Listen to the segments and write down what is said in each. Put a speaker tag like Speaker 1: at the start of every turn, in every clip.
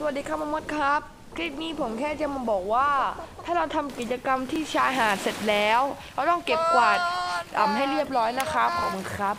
Speaker 1: สวัสดีครับมมดครับ คลิปนี้ผมแค่จะมาบอกว่า ถ้าเราทำกิจกรรมที่ชายหาดเสร็จแล้ว เราต้องเก็บกวาดอ่ำให้เรียบร้อยนะครับขอบคุณครับ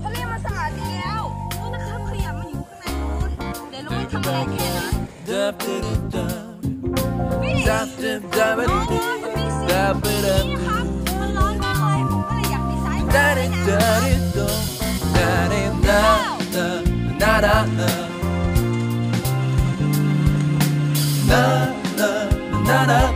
Speaker 2: เขาเรียกมาสาดีแล้วนู่นนะครับขยะมันอยู่ข้างในนู้นเดี๋ยวลุงไปทำอะไรแค่นั้น
Speaker 3: ไม่ได้
Speaker 2: น้อง
Speaker 3: ดู
Speaker 2: มันมีสีนี่ครับมันร้อนมากเลยผมก็เลยอยากดีไซน์
Speaker 3: แบ
Speaker 2: บ
Speaker 3: นี้
Speaker 2: นะ
Speaker 3: น